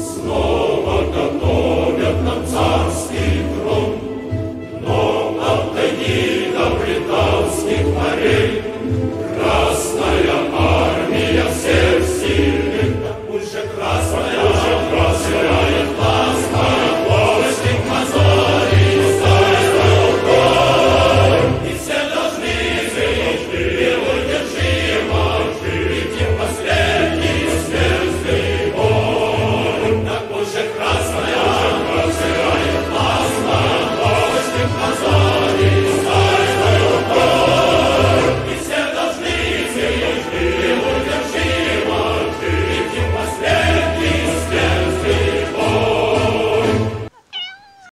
Снова готовят нам царский трон, но отойди Данила британских морей